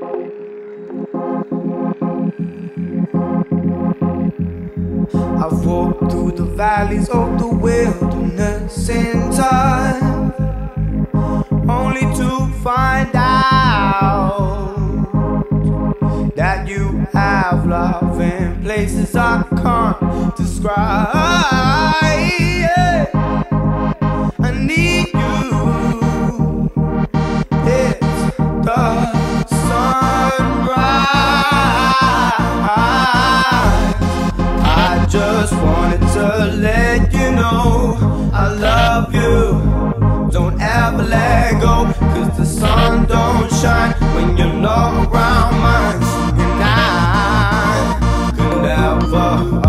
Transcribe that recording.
I've walked through the valleys of the wilderness in time, only to find out that you have love in places I can't describe. just wanted to let you know I love you. Don't ever let go Cause the sun don't shine when you're not around mine. And I could never